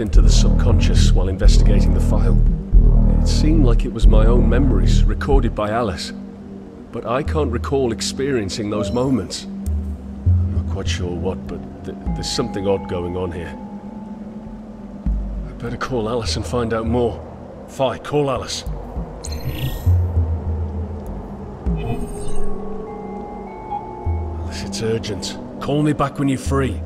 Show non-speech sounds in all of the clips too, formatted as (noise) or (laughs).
into the subconscious while investigating the file. It seemed like it was my own memories, recorded by Alice. But I can't recall experiencing those moments. I'm not quite sure what, but th there's something odd going on here. I'd better call Alice and find out more. Phi, call Alice. Alice, it's urgent. Call me back when you're free.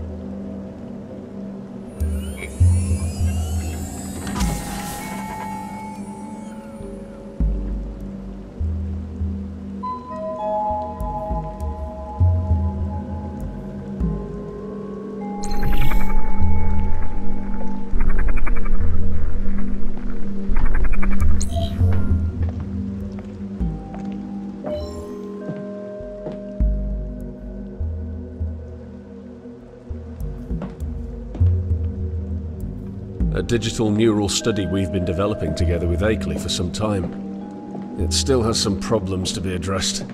Digital neural study we've been developing together with Akeley for some time. It still has some problems to be addressed.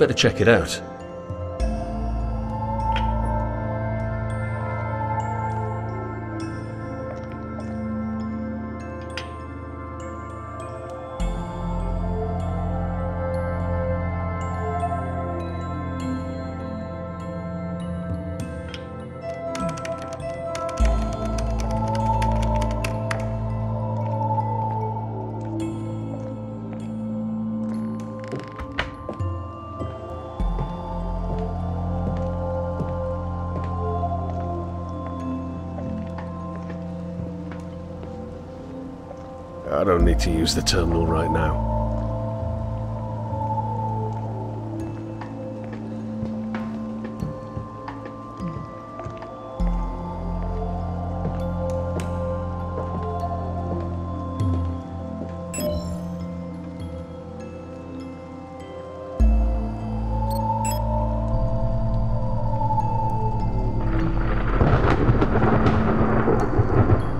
Better check it out. To use the terminal right now.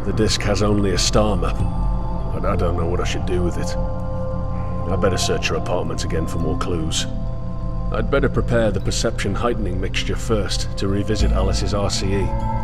The disc has only a star map, I don't know what I should do with it. I'd better search her apartment again for more clues. I'd better prepare the perception heightening mixture first to revisit Alice's. RCE.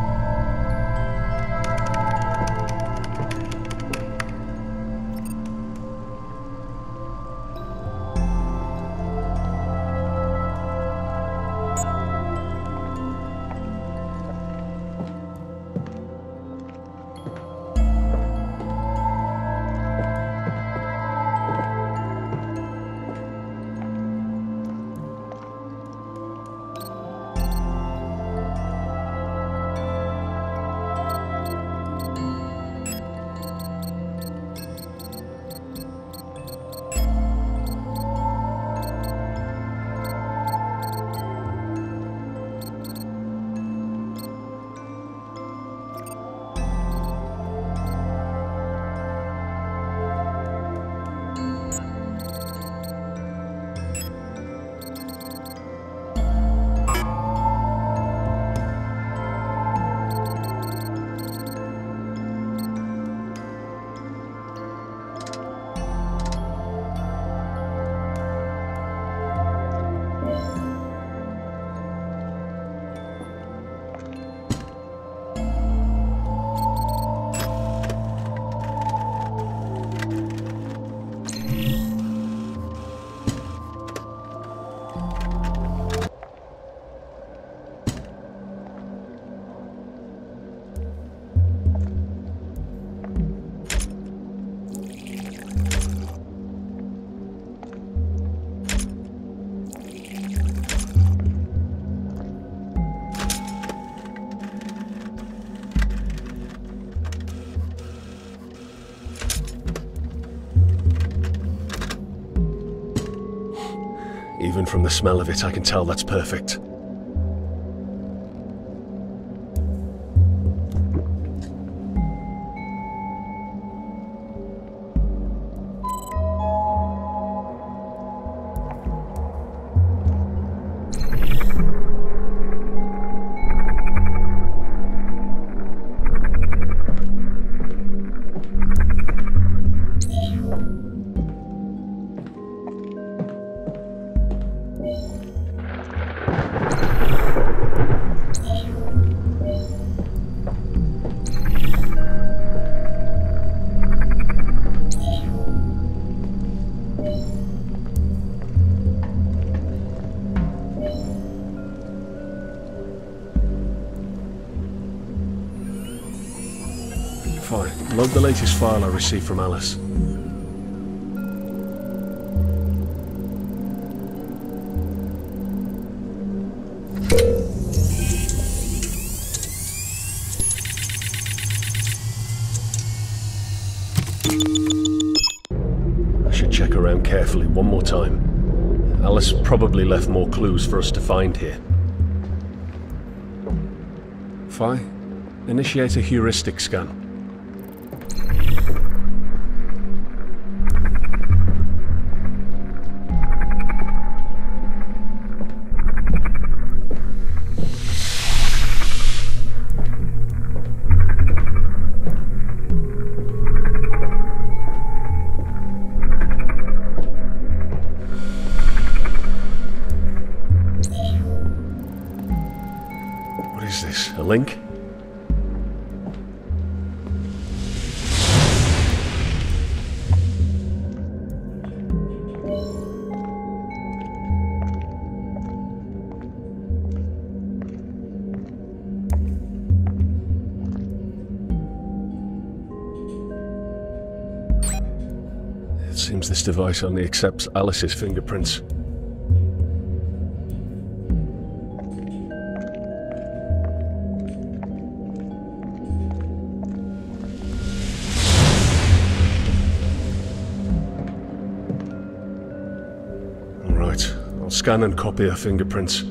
From the smell of it, I can tell that's perfect. Latest file I received from Alice. I should check around carefully one more time. Alice probably left more clues for us to find here. Fine. Initiate a heuristic scan. Device only accepts Alice's fingerprints. All right, I'll scan and copy her fingerprints.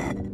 you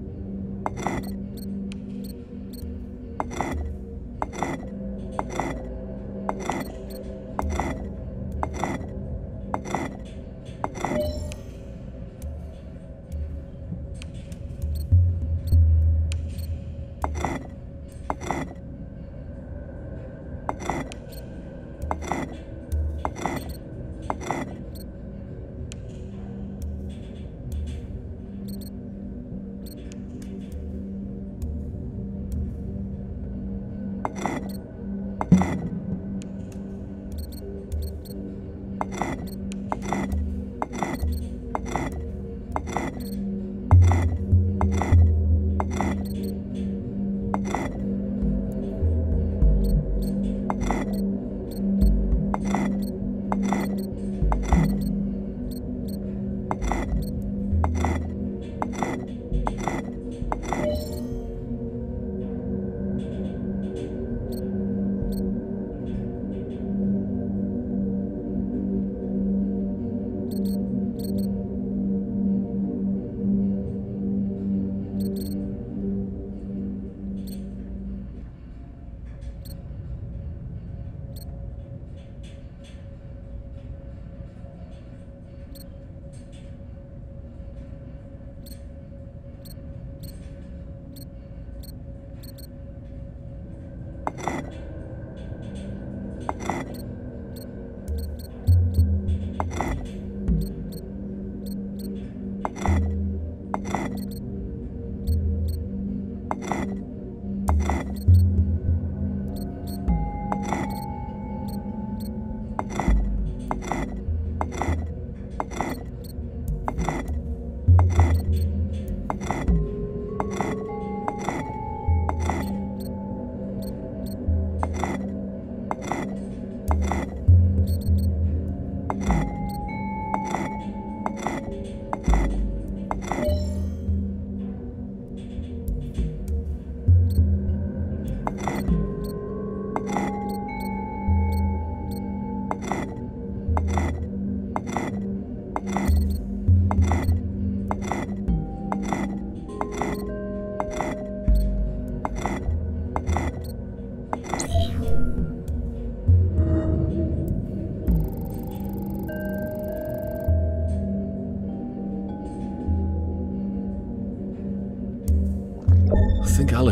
I think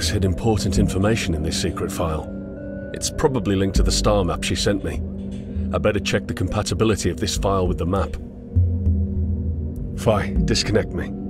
Alice hid important information in this secret file. It's probably linked to the star map she sent me. I better check the compatibility of this file with the map. Phi, disconnect me.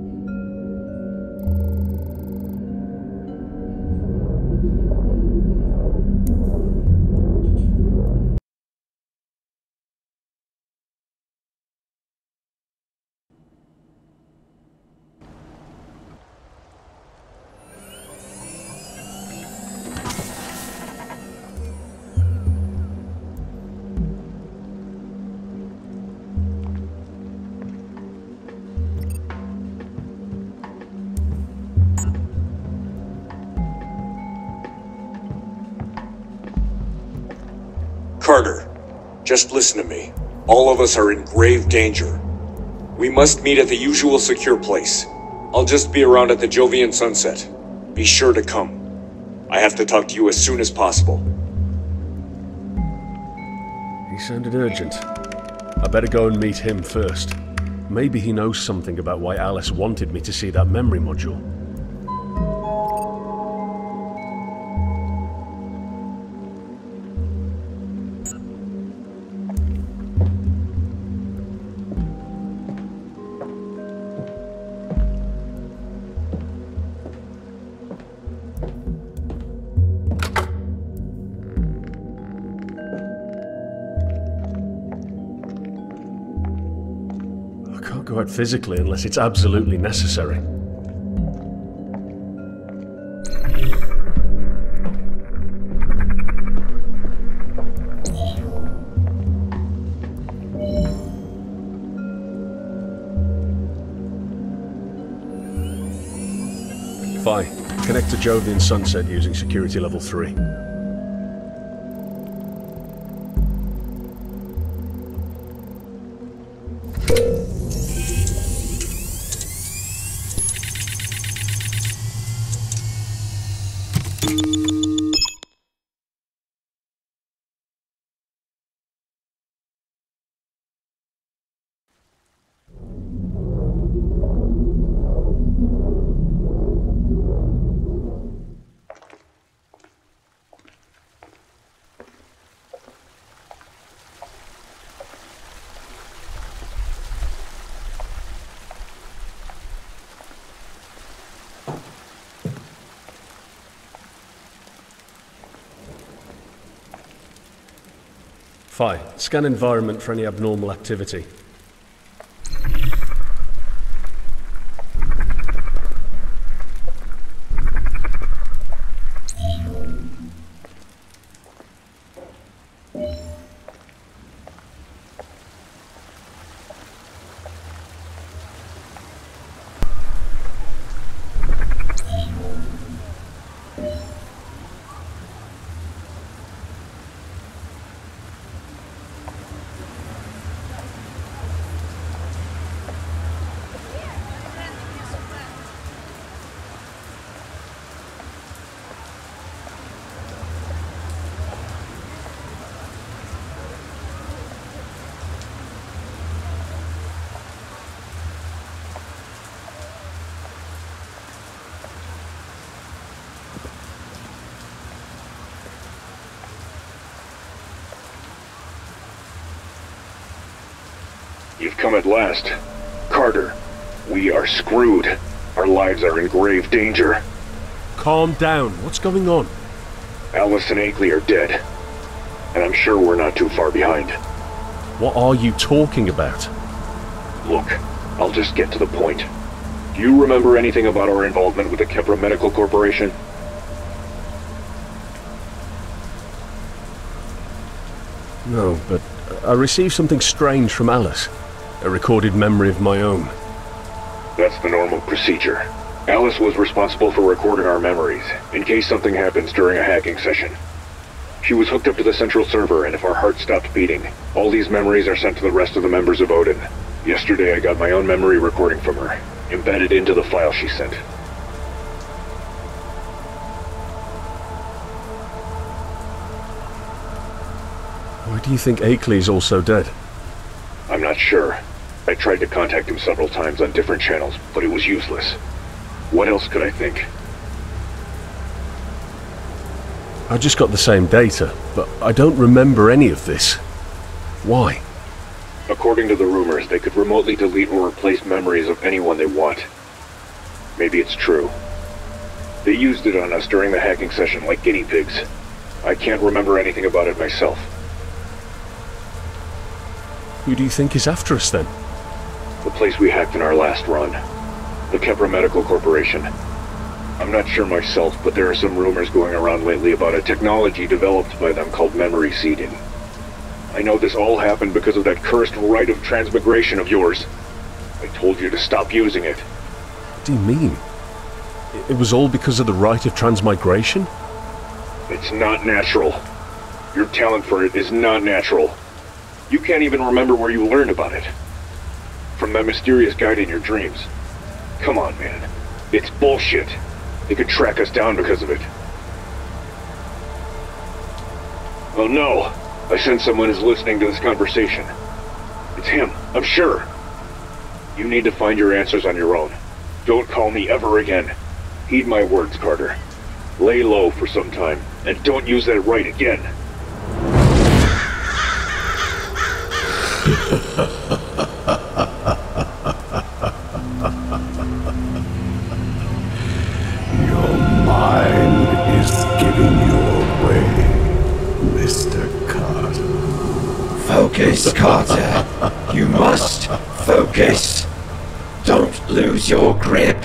Carter, just listen to me. All of us are in grave danger. We must meet at the usual secure place. I'll just be around at the Jovian sunset. Be sure to come. I have to talk to you as soon as possible. He sounded urgent. I better go and meet him first. Maybe he knows something about why Alice wanted me to see that memory module. Physically unless it's absolutely necessary. Phi, connect to Jovian Sunset using security level 3. Phi, scan environment for any abnormal activity. You've come at last. Carter, we are screwed. Our lives are in grave danger. Calm down. What's going on? Alice and Akeley are dead. And I'm sure we're not too far behind. What are you talking about? Look, I'll just get to the point. Do you remember anything about our involvement with the Kepra Medical Corporation? No, but I received something strange from Alice. A recorded memory of my own. That's the normal procedure. Alice was responsible for recording our memories, in case something happens during a hacking session. She was hooked up to the central server, and if our heart stopped beating, all these memories are sent to the rest of the members of Odin. Yesterday I got my own memory recording from her, embedded into the file she sent. Why do you think Akeley is also dead? I'm not sure. I tried to contact him several times on different channels, but it was useless. What else could I think? I just got the same data, but I don't remember any of this. Why? According to the rumors, they could remotely delete or replace memories of anyone they want. Maybe it's true. They used it on us during the hacking session like guinea pigs. I can't remember anything about it myself. Who do you think is after us then? The place we hacked in our last run. The Kepra Medical Corporation. I'm not sure myself, but there are some rumors going around lately about a technology developed by them called memory seeding. I know this all happened because of that cursed rite of transmigration of yours. I told you to stop using it. What do you mean? It was all because of the rite of transmigration? It's not natural. Your talent for it is not natural. You can't even remember where you learned about it. From that mysterious guide in your dreams. Come on, man. It's bullshit. They could track us down because of it. Oh no! I sense someone is listening to this conversation. It's him, I'm sure. You need to find your answers on your own. Don't call me ever again. Heed my words, Carter. Lay low for some time, and don't use that rite again. (laughs) Mr. Carter. Focus, Carter. You must focus. Don't lose your grip.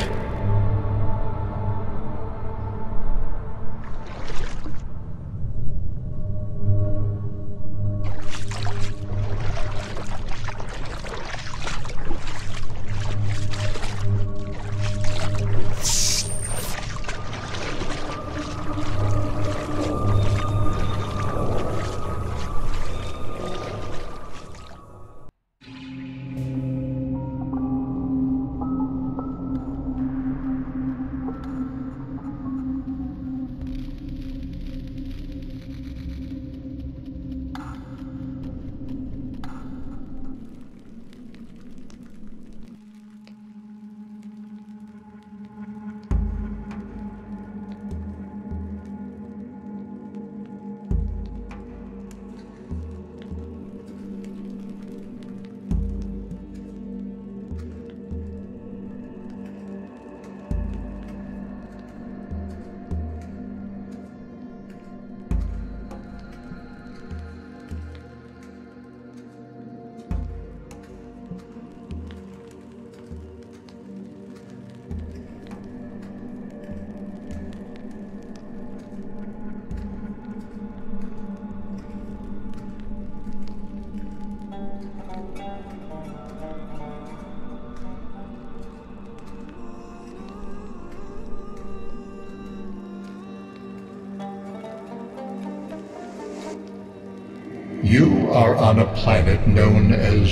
Are on a planet known as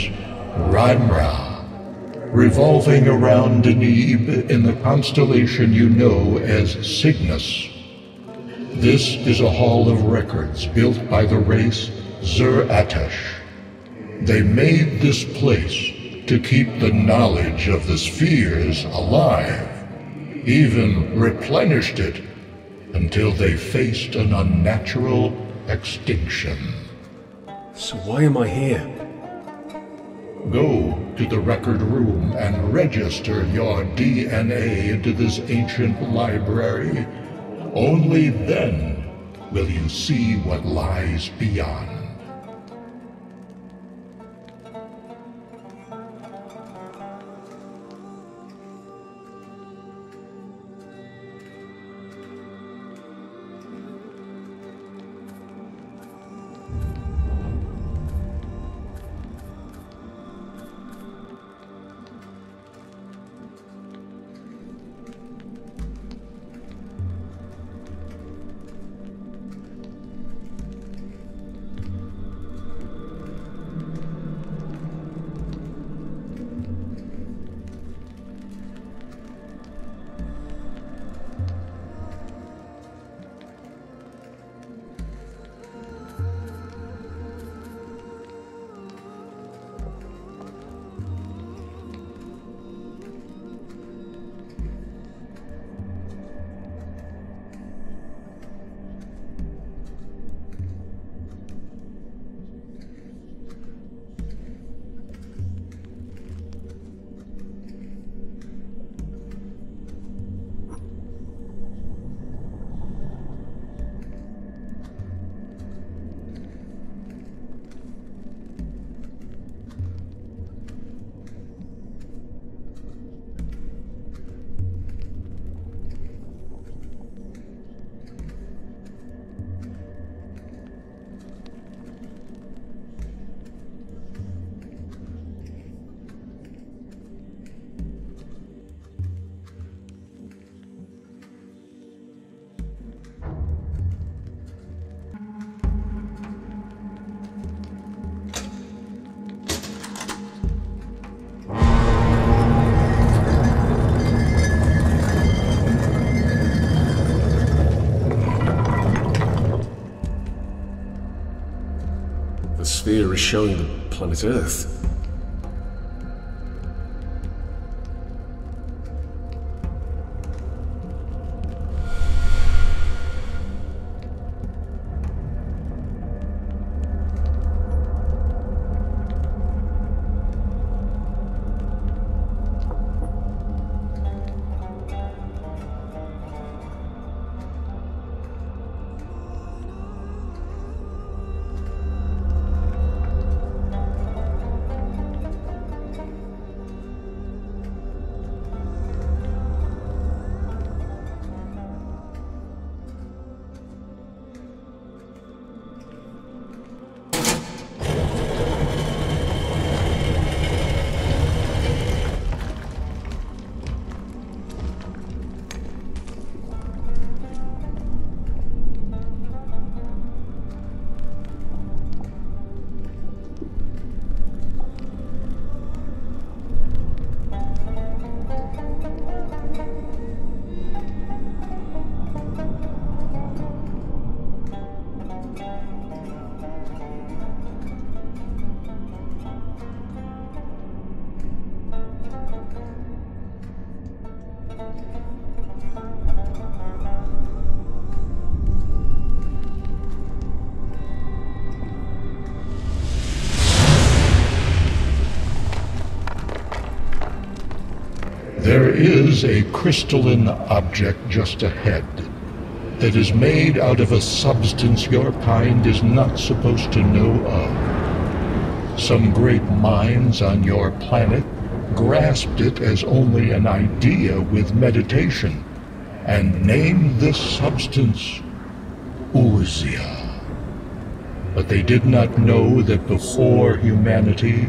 Ranra, revolving around Deneb in the constellation you know as Cygnus. This is a hall of records built by the race Zur-Atash. They made this place to keep the knowledge of the spheres alive, even replenished it until they faced an unnatural extinction. So why am I here? Go to the record room and register your DNA into this ancient library. Only then will you see what lies beyond. Showing the planet Earth. Is a crystalline object just ahead that is made out of a substance your kind is not supposed to know of. Some great minds on your planet grasped it as only an idea with meditation and named this substance Urzia. But they did not know that before humanity,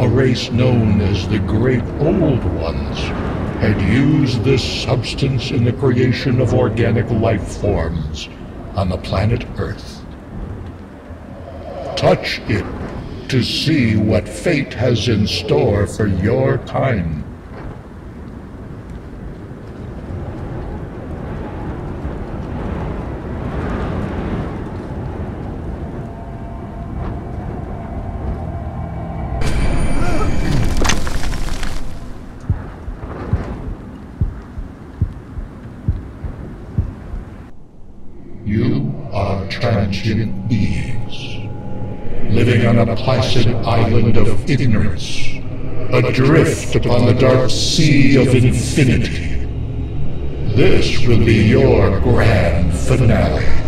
a race known as the Great Old Ones had used this substance in the creation of organic life forms on the planet Earth. Touch it to see what fate has in store for your kind. Beings. living on a placid island of ignorance, adrift upon the dark sea of infinity. This will be your grand finale.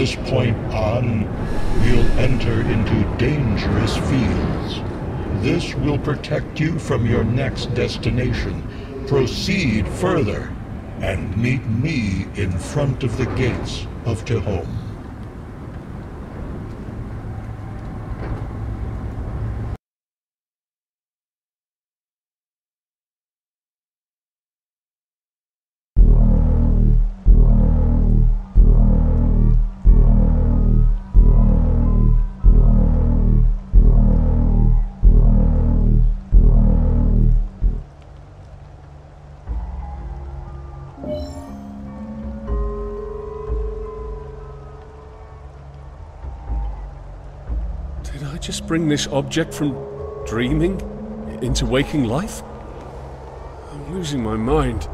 This point on, we'll enter into dangerous fields. This will protect you from your next destination. Proceed further and meet me in front of the gates of Tehom. Bring this object from dreaming into waking life? I'm losing my mind.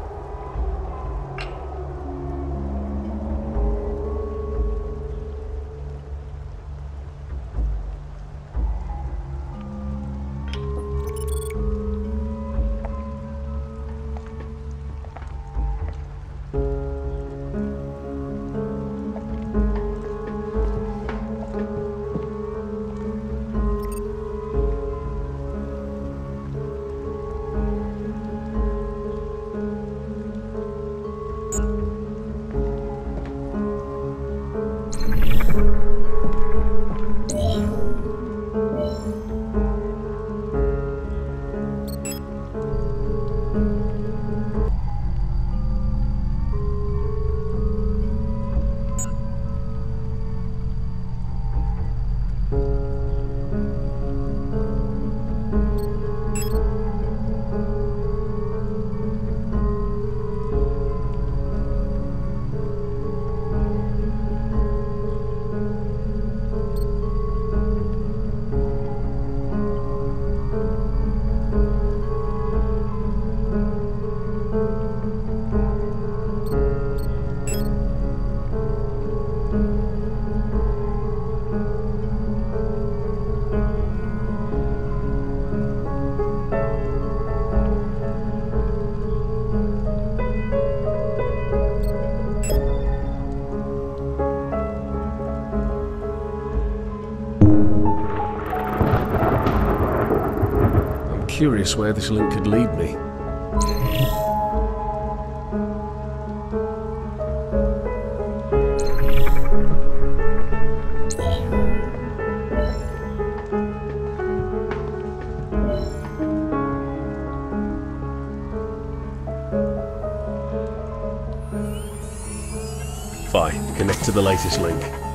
Curious where this link could lead me. Fine, connect to the latest link.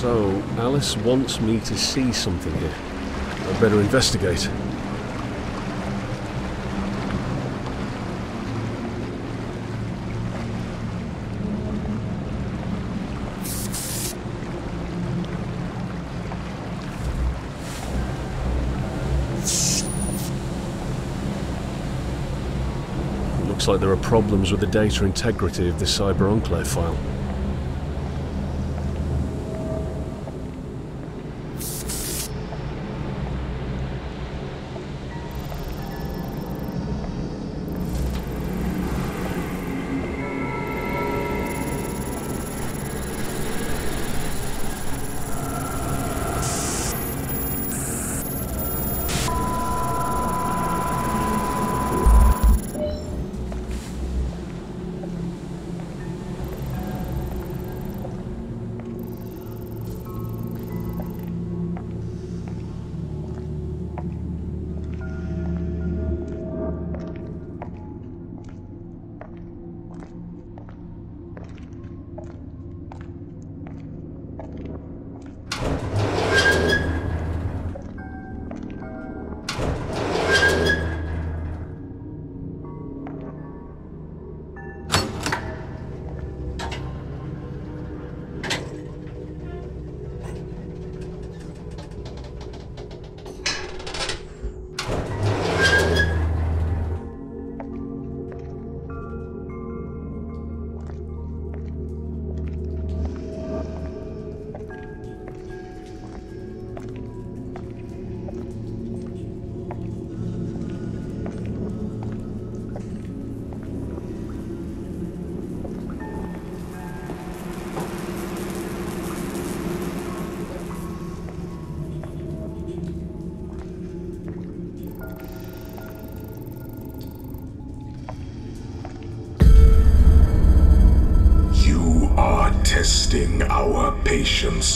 So, Alice wants me to see something here. I better investigate. Looks like there are problems with the data integrity of the Cyber Enclave file.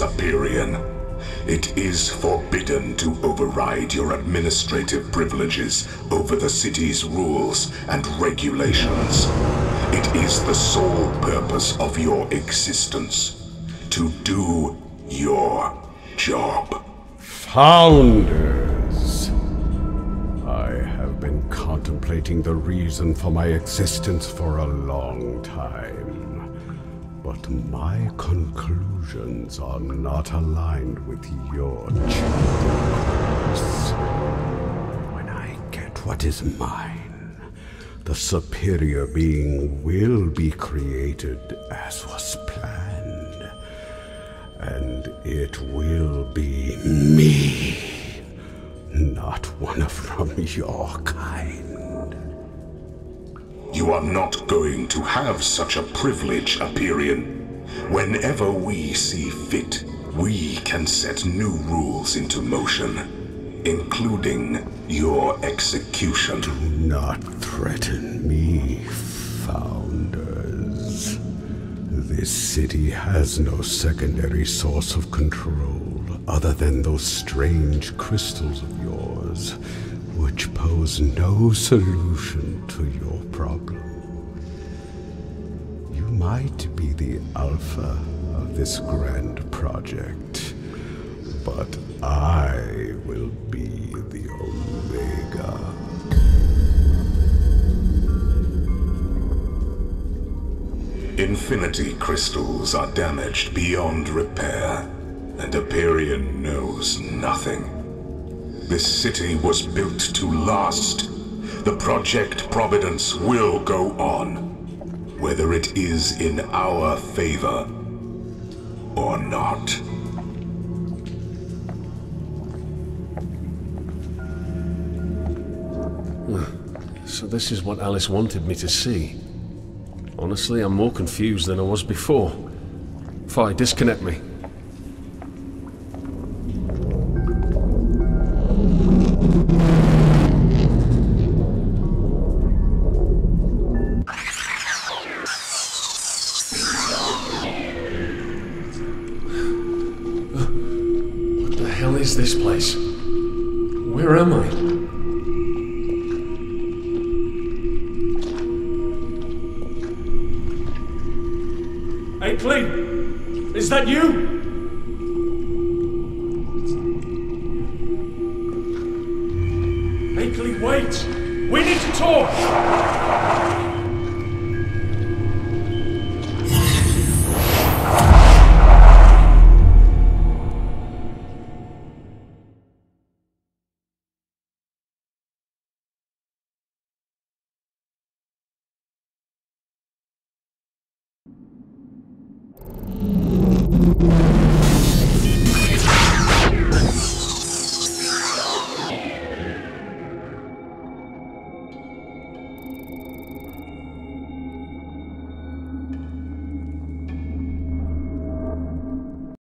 Aperian. It is forbidden to override your administrative privileges over the city's rules and regulations. It is the sole purpose of your existence to do your job. Founders! I have been contemplating the reason for my existence for a long time. But my conclusions are not aligned with your choice. When I get what is mine, the superior being will be created as was planned. And it will be me, not one from (laughs) your kind. You are not going to have such a privilege, Aperian. Whenever we see fit, we can set new rules into motion, including your execution. Do not threaten me, Founders. This city has no secondary source of control other than those strange crystals of yours which pose no solution to your problem. You might be the alpha of this grand project, but I will be the omega. Infinity crystals are damaged beyond repair, and Aperian knows nothing. This city was built to last. The Project Providence will go on, whether it is in our favor or not. Hmm. So this is what Alice wanted me to see. Honestly, I'm more confused than I was before. Phi, disconnect me.